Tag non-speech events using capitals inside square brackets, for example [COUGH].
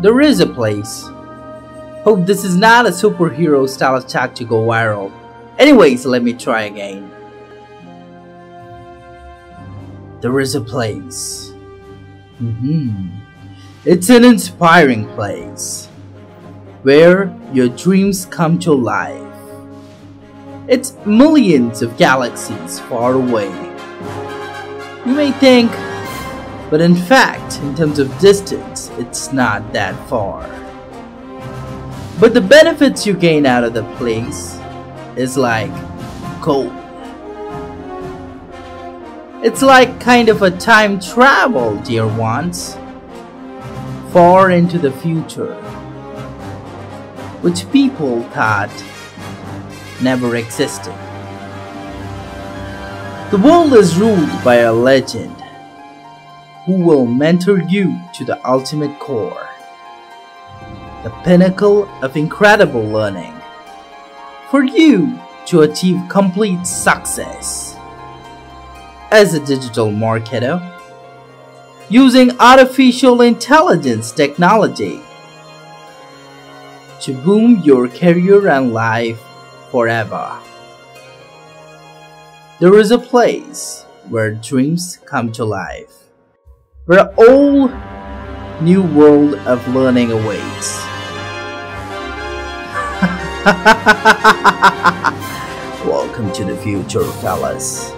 there is a place. Hope this is not a superhero style attack to go viral. Anyways, let me try again. There is a place. Mm-hmm. It's an inspiring place where your dreams come to life. It's millions of galaxies far away. You may think, but in fact, in terms of distance, it's not that far. But the benefits you gain out of the place is like gold. It's like kind of a time travel, dear ones, far into the future, which people thought never existed. The world is ruled by a legend who will mentor you to the ultimate core, the pinnacle of incredible learning, for you to achieve complete success. As a digital marketer, using artificial intelligence technology to boom your career and life forever. There is a place where dreams come to life where a whole new world of learning awaits. [LAUGHS] Welcome to the future, fellas.